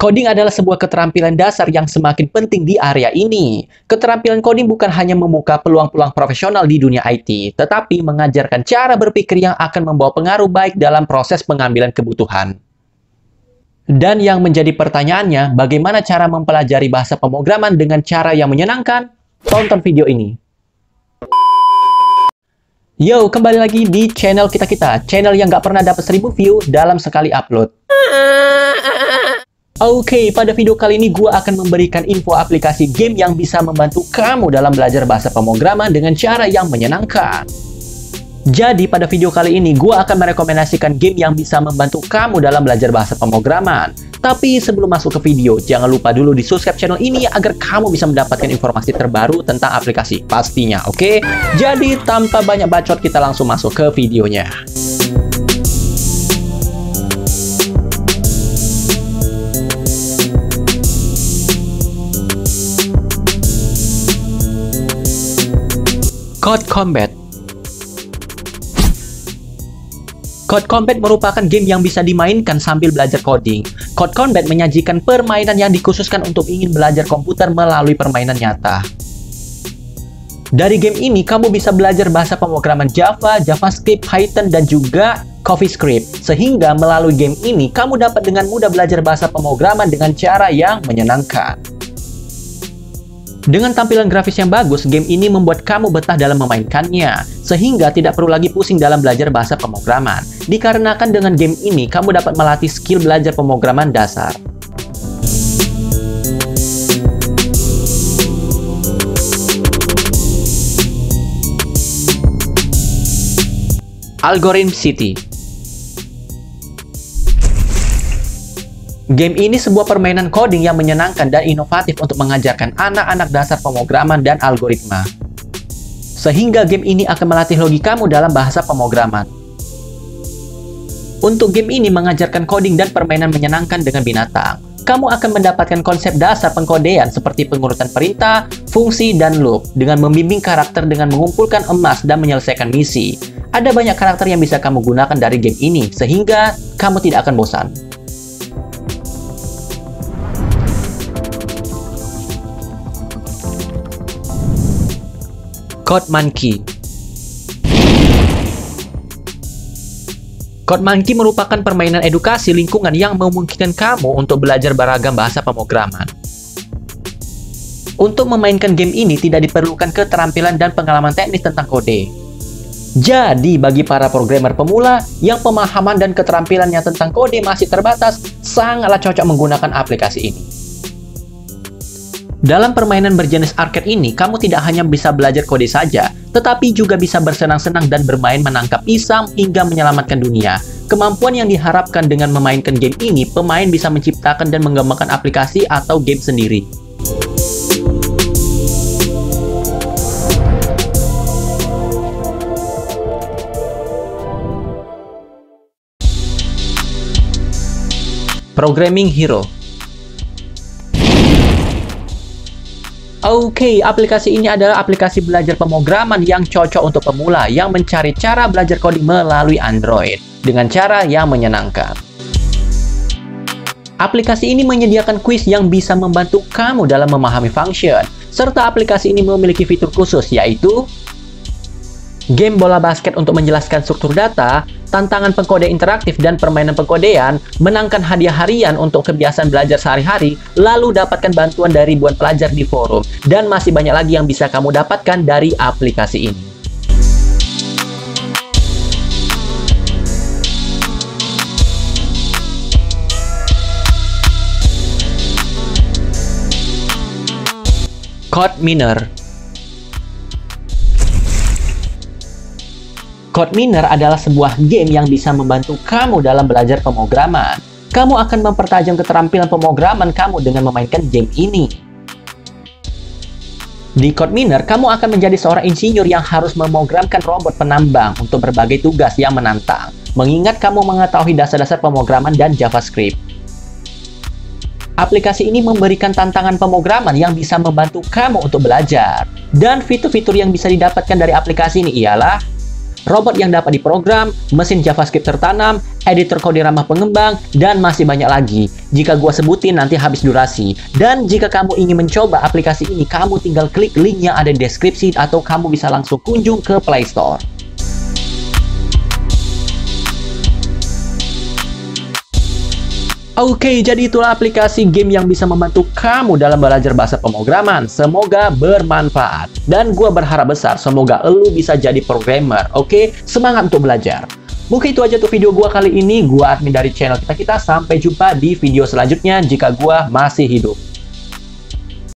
Coding adalah sebuah keterampilan dasar yang semakin penting di area ini. Keterampilan coding bukan hanya membuka peluang-peluang profesional di dunia IT, tetapi mengajarkan cara berpikir yang akan membawa pengaruh baik dalam proses pengambilan kebutuhan. Dan yang menjadi pertanyaannya, bagaimana cara mempelajari bahasa pemrograman dengan cara yang menyenangkan? Tonton video ini. Yo, kembali lagi di channel kita-kita, channel yang nggak pernah dapat 1000 view dalam sekali upload. Oke, okay, pada video kali ini gue akan memberikan info aplikasi game yang bisa membantu kamu dalam belajar bahasa pemrograman dengan cara yang menyenangkan. Jadi pada video kali ini gue akan merekomendasikan game yang bisa membantu kamu dalam belajar bahasa pemrograman. Tapi sebelum masuk ke video, jangan lupa dulu di subscribe channel ini agar kamu bisa mendapatkan informasi terbaru tentang aplikasi pastinya, oke? Okay? Jadi tanpa banyak bacot kita langsung masuk ke videonya. Code Combat Code Combat merupakan game yang bisa dimainkan sambil belajar coding. Code Combat menyajikan permainan yang dikhususkan untuk ingin belajar komputer melalui permainan nyata. Dari game ini, kamu bisa belajar bahasa pemrograman Java, JavaScript, Python, dan juga CoffeeScript. Sehingga melalui game ini, kamu dapat dengan mudah belajar bahasa pemrograman dengan cara yang menyenangkan. Dengan tampilan grafis yang bagus, game ini membuat kamu betah dalam memainkannya, sehingga tidak perlu lagi pusing dalam belajar bahasa pemrograman. Dikarenakan dengan game ini, kamu dapat melatih skill belajar pemrograman dasar. Algorithm City Game ini sebuah permainan coding yang menyenangkan dan inovatif untuk mengajarkan anak-anak dasar pemrograman dan algoritma. Sehingga game ini akan melatih logikamu dalam bahasa pemrograman. Untuk game ini mengajarkan coding dan permainan menyenangkan dengan binatang. Kamu akan mendapatkan konsep dasar pengkodean seperti pengurutan perintah, fungsi, dan loop dengan membimbing karakter dengan mengumpulkan emas dan menyelesaikan misi. Ada banyak karakter yang bisa kamu gunakan dari game ini, sehingga kamu tidak akan bosan. Code Monkey Code Monkey merupakan permainan edukasi lingkungan yang memungkinkan kamu untuk belajar beragam bahasa pemrograman. Untuk memainkan game ini tidak diperlukan keterampilan dan pengalaman teknis tentang kode. Jadi, bagi para programmer pemula yang pemahaman dan keterampilannya tentang kode masih terbatas, sangatlah cocok menggunakan aplikasi ini. Dalam permainan berjenis arcade ini, kamu tidak hanya bisa belajar kode saja, tetapi juga bisa bersenang-senang dan bermain menangkap pisang hingga menyelamatkan dunia. Kemampuan yang diharapkan dengan memainkan game ini, pemain bisa menciptakan dan mengembangkan aplikasi atau game sendiri. Programming Hero Oke, okay, aplikasi ini adalah aplikasi belajar pemrograman yang cocok untuk pemula yang mencari cara belajar coding melalui Android dengan cara yang menyenangkan. Aplikasi ini menyediakan quiz yang bisa membantu kamu dalam memahami function, serta aplikasi ini memiliki fitur khusus yaitu game bola basket untuk menjelaskan struktur data, tantangan pengkode interaktif dan permainan pengkodean, menangkan hadiah harian untuk kebiasaan belajar sehari-hari, lalu dapatkan bantuan dari ribuan pelajar di forum, dan masih banyak lagi yang bisa kamu dapatkan dari aplikasi ini. Code Miner Code Miner adalah sebuah game yang bisa membantu kamu dalam belajar pemrograman. Kamu akan mempertajam keterampilan pemrograman kamu dengan memainkan game ini. Di Code Miner, kamu akan menjadi seorang insinyur yang harus memogramkan robot penambang untuk berbagai tugas yang menantang, mengingat kamu mengetahui dasar-dasar pemrograman dan JavaScript. Aplikasi ini memberikan tantangan pemrograman yang bisa membantu kamu untuk belajar. Dan fitur-fitur yang bisa didapatkan dari aplikasi ini ialah robot yang dapat diprogram, mesin JavaScript tertanam, editor kode ramah pengembang, dan masih banyak lagi. Jika gua sebutin nanti habis durasi. Dan jika kamu ingin mencoba aplikasi ini, kamu tinggal klik link yang ada di deskripsi atau kamu bisa langsung kunjung ke Play Store. Oke, jadi itulah aplikasi game yang bisa membantu kamu dalam belajar bahasa pemrograman. Semoga bermanfaat. Dan gue berharap besar, semoga lu bisa jadi programmer. Oke, semangat untuk belajar. Mungkin itu aja tuh video gue kali ini. Gue admin dari channel kita-kita. Sampai jumpa di video selanjutnya jika gue masih hidup.